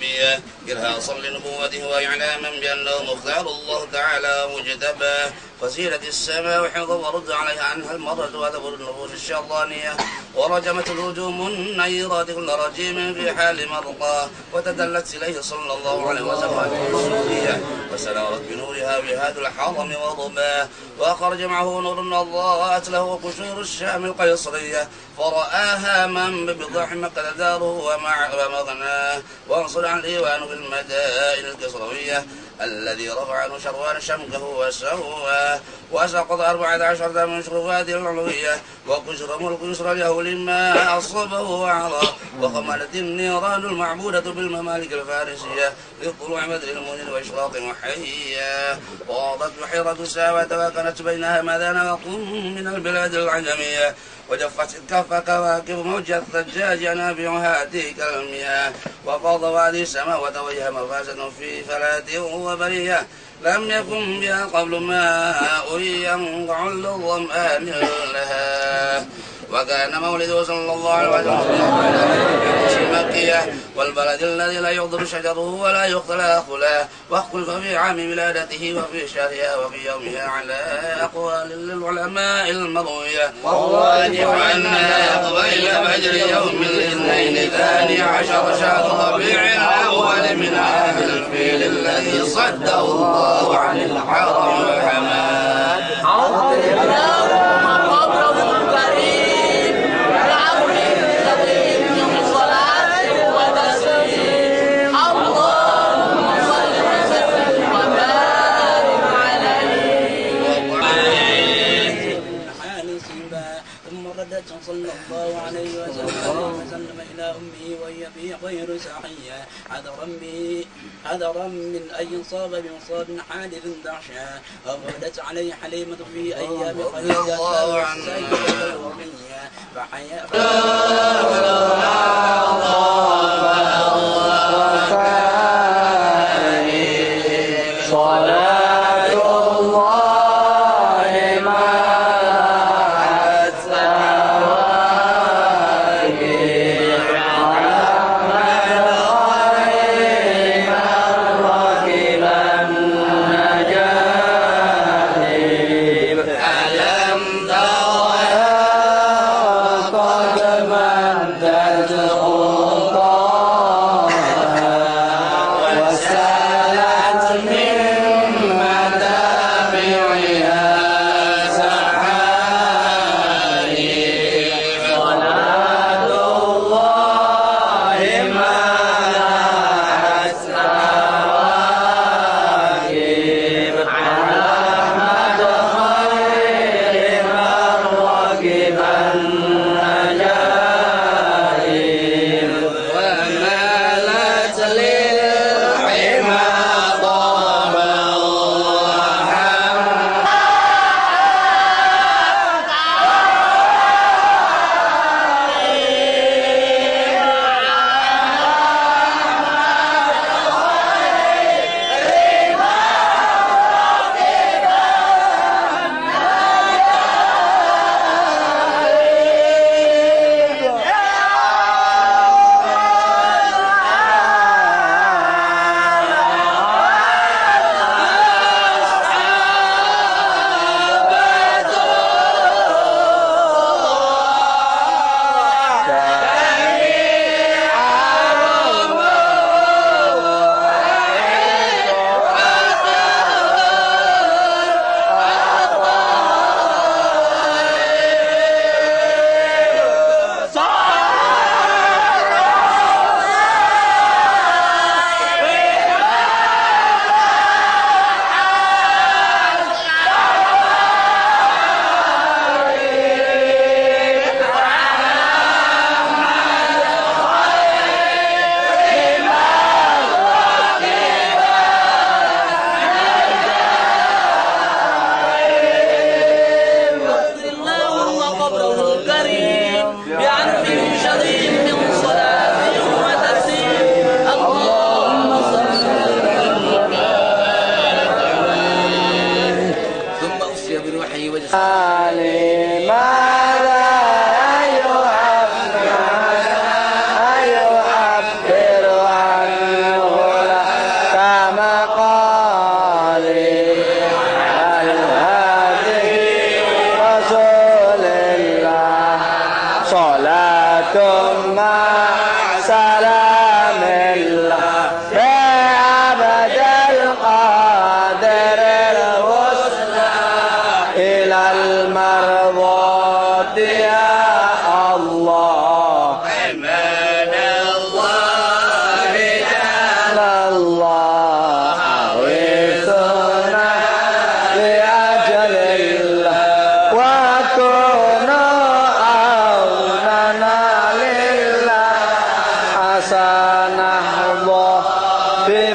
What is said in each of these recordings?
be الله إرهاصا لنبوته وإعلاما بأنه مختار الله تعالى مجتبى. فسيلة السماء وحفظ ورد عليها عنها المرة وذبر النفوس الشيطانية. ورجمت الهجوم النيرات كل رجيم في حال مرقى وتدلت إليه صلى الله عليه وسلم السورية وسنارت بنورها بهاد الحرم وضباه وأخرج معه نور أضاءت له قشور الشام القيصرية. فرآها من ببضع مكة داره ومع ومغناه. وانصر عن الإيوان في المدائن الكسروية الذي رفع عنه شروان شمكه وسواه وسقط أربعة عشر من شرفات العلوية وكسر ملك يسر له لما أصابه وعظى وخملت النيران المعبودة بالممالك الفارسية لطلوع بدر المنير وإشراق محيا ووضت بحيرة ساوة وكانت بينها مدان وقم من البلاد العجمية وجفت كف كواكب موج الثجاج ينابيعها تلك المياه وفاض وادي السماء وتوجه مفازة في فلات وبرية. لم يكن بها قبل ماء ينقع للظمآن لها. وكان مولده صلى الله عليه وسلم مكية والبلد الذي لا يغدر شجره ولا يقتل خلاه واختلف في عام ولادته وفي شهرها وفي يومها على أقوال للعلماء المروية. والراجع أنها قبيل فجر يوم الاثنين ثاني عشر شهر ربيع الأول من عام الفيل الذي صده الله عن الحرم والحمام غير ساحيه حذرا به حذرا من ان يصاب بمصاب حادث دهشا وردت عليه حليمة في الله عنها. الوفيه فحيا صلاة نهوا به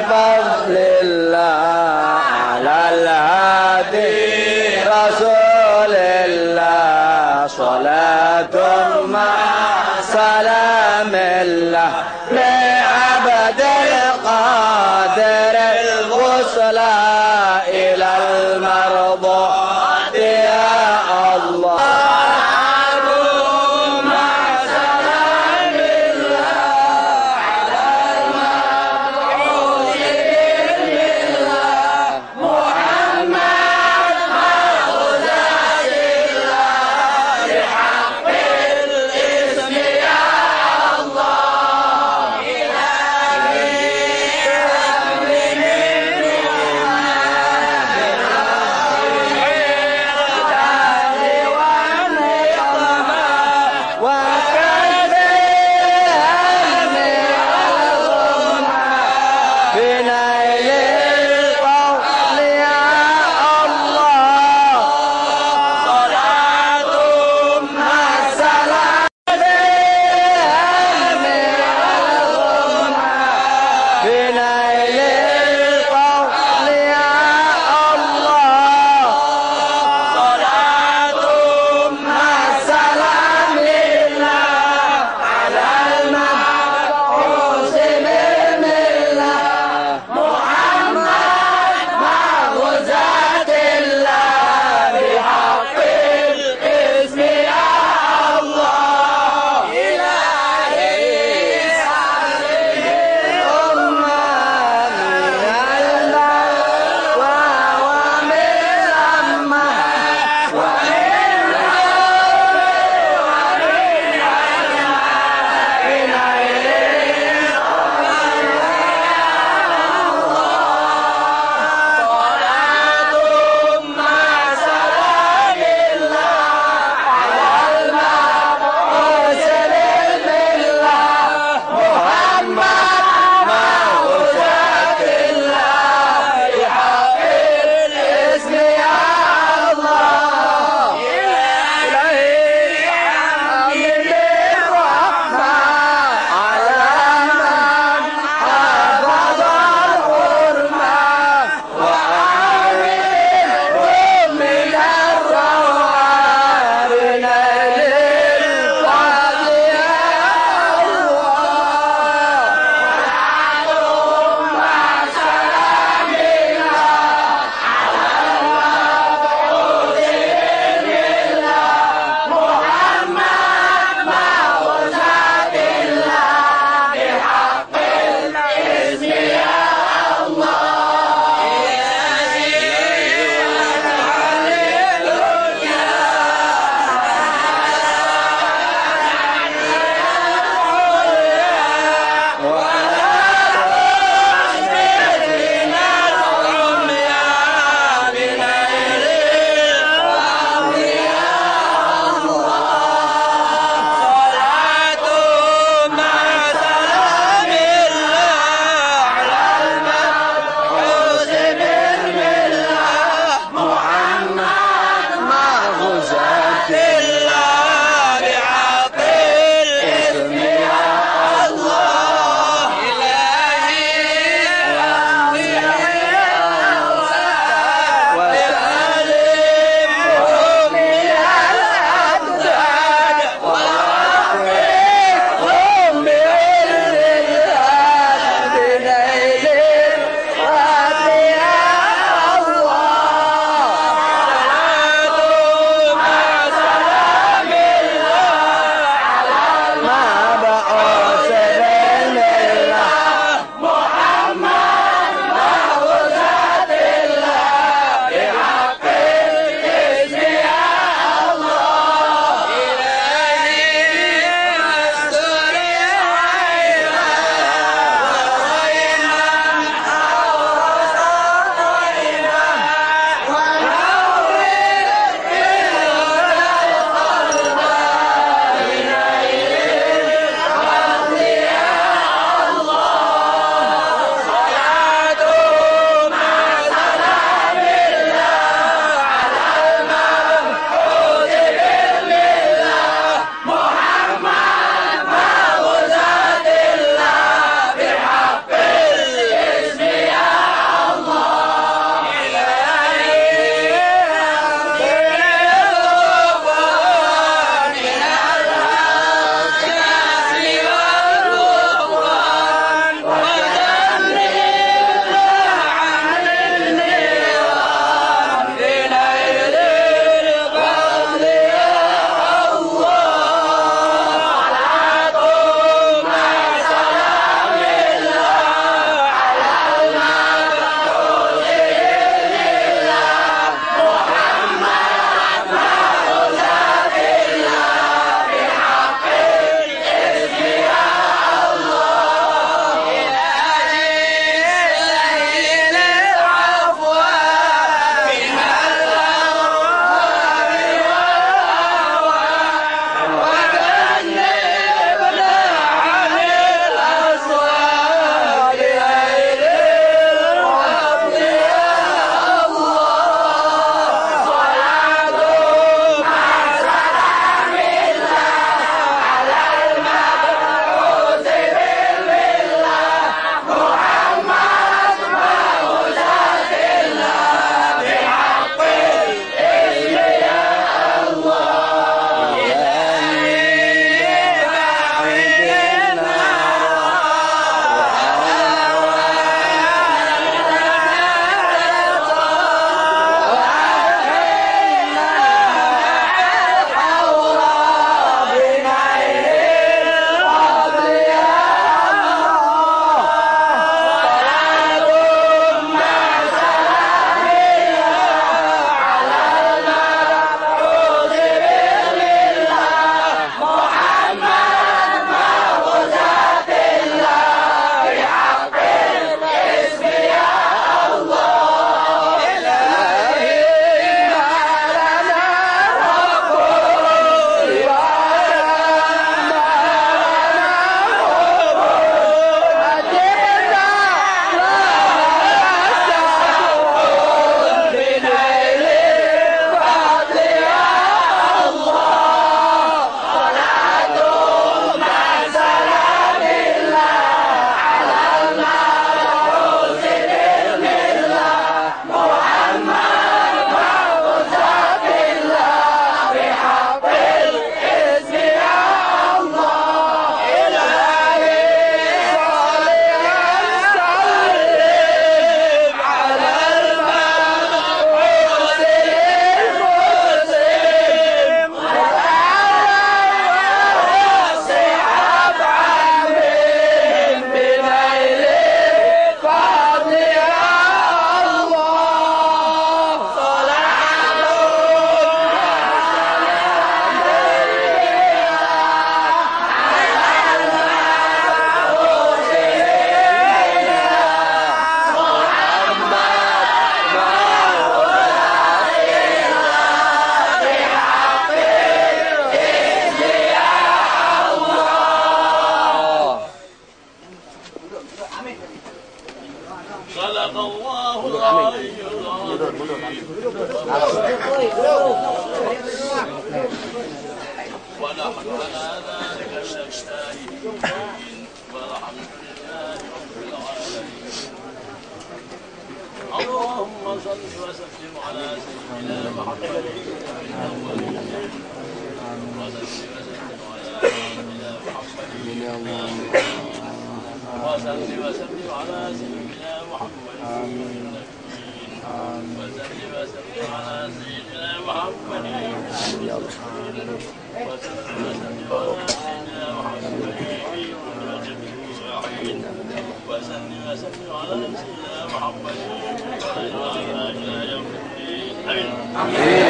وسلم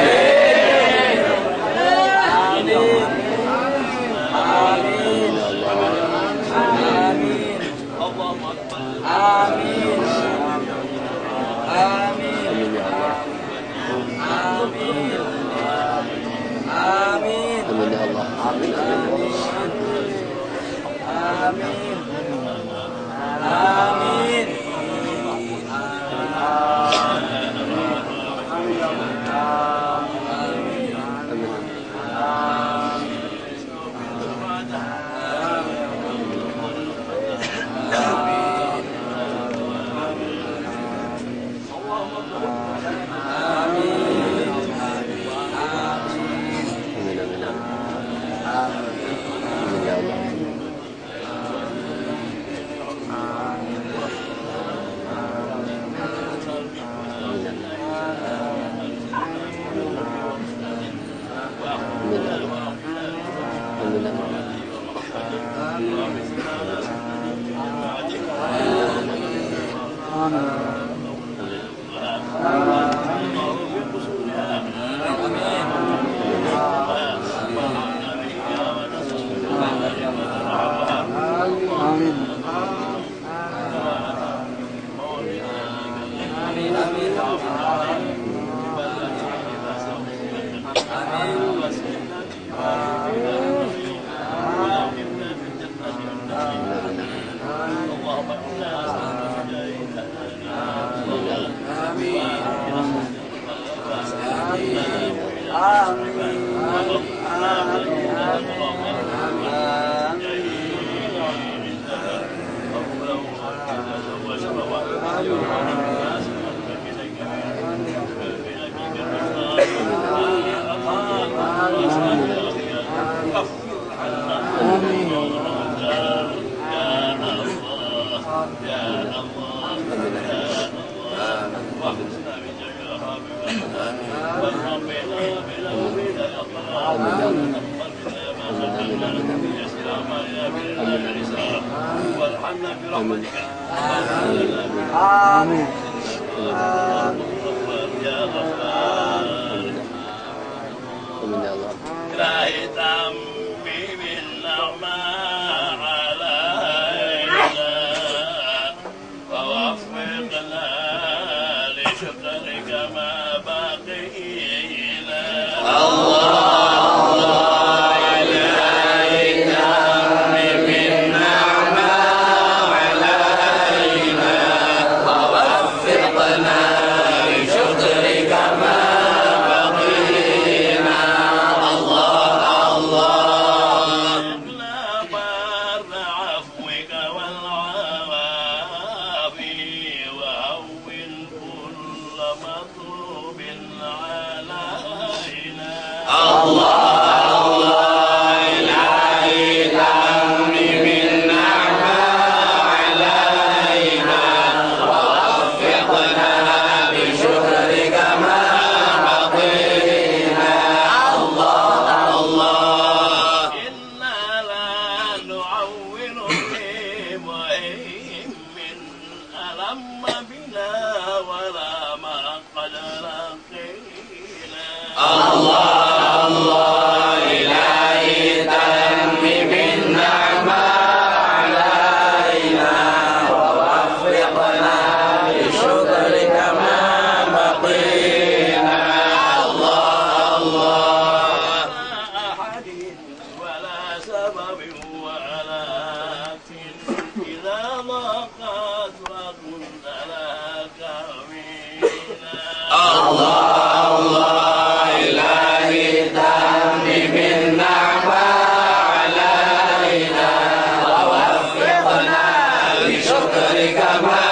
الله آمين. Hare Kama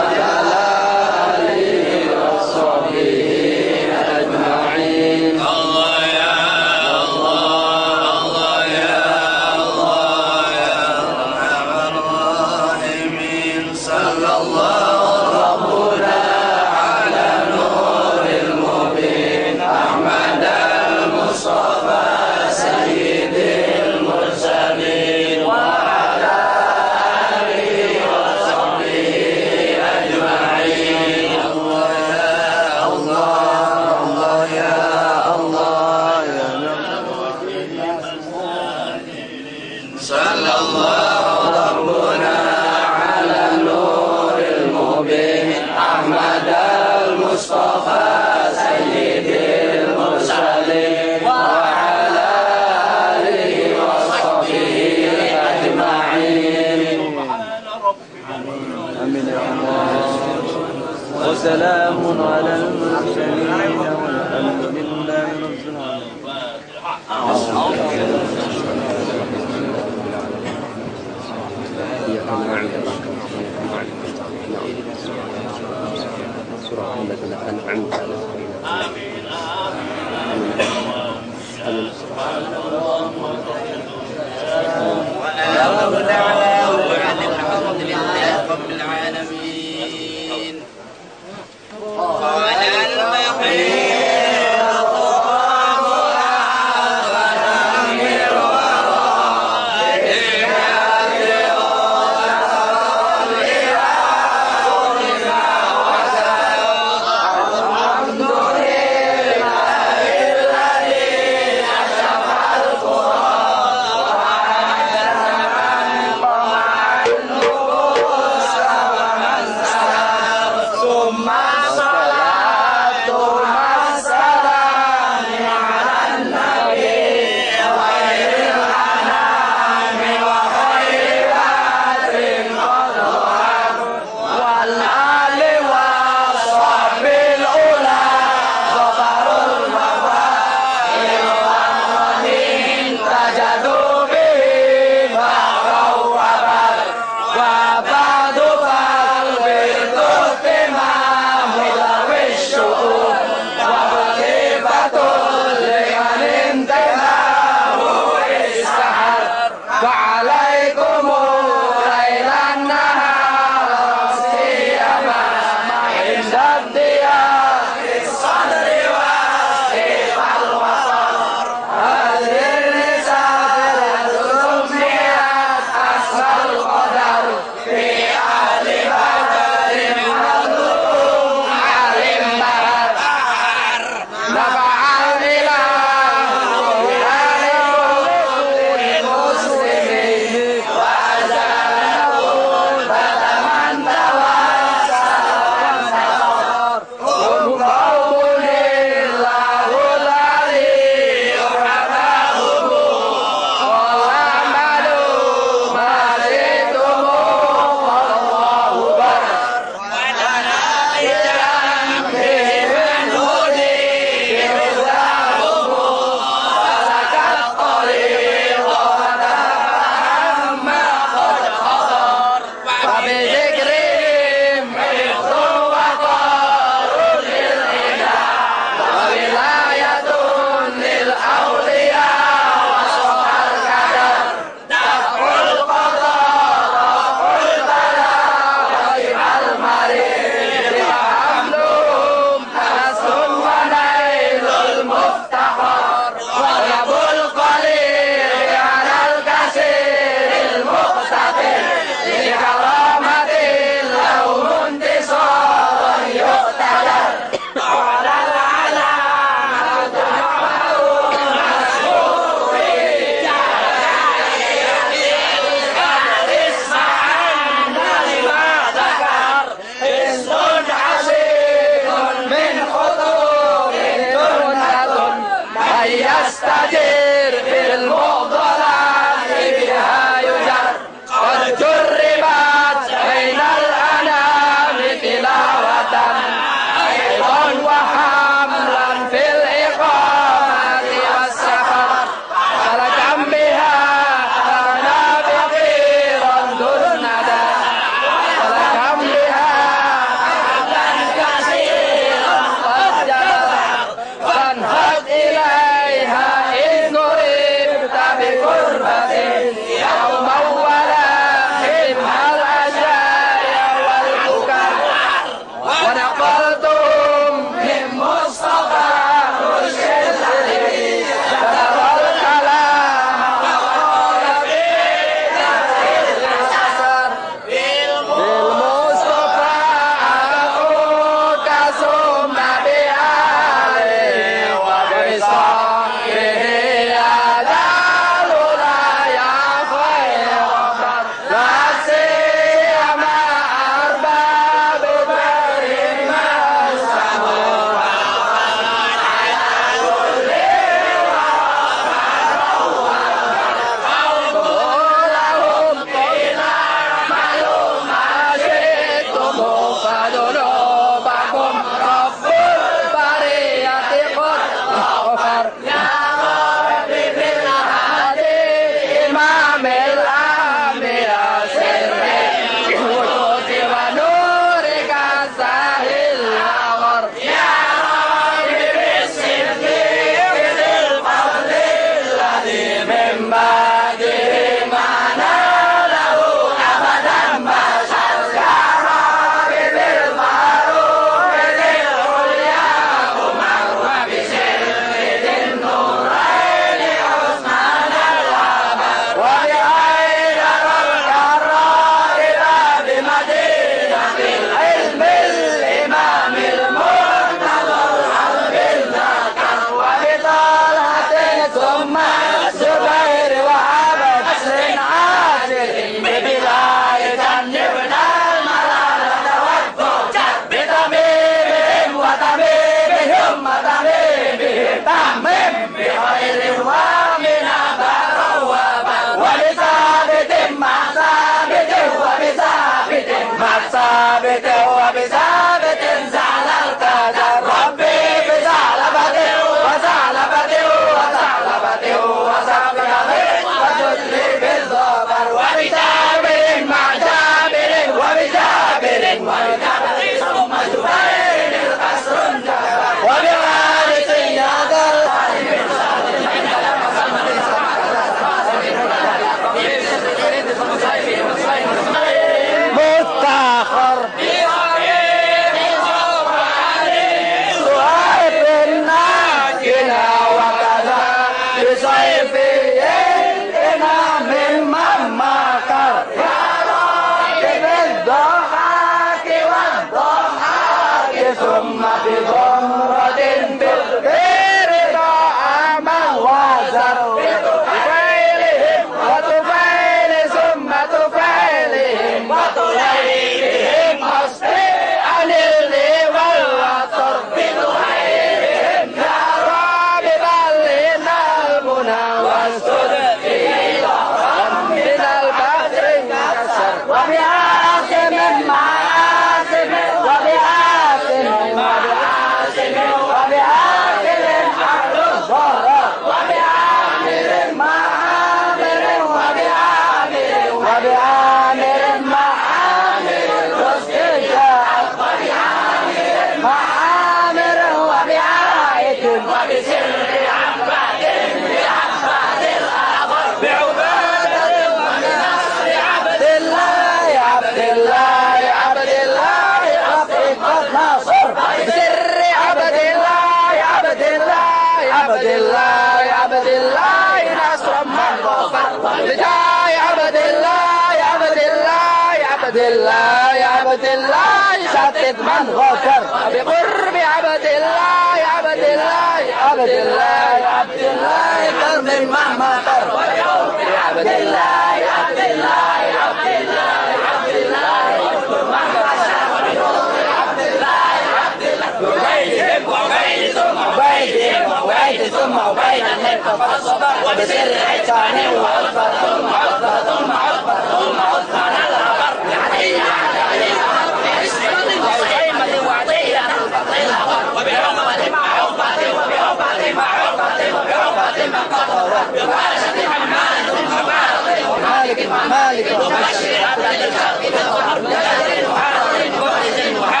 قد أصبح وبسر عتان وأكبر ثم أكبر ثم أكبر ثم أكبر على العبر بعدي على العبر بعصمة وصيمة وعطية نهبط الهبر وبعمة مع عقبة وبعقبة مع عقبة وبعقبة مع قطر بمعاشة مالك ثم مالك. ومالك ومالك ومشي عبد الخلق بالظهر لا يدري محارب محرز محارب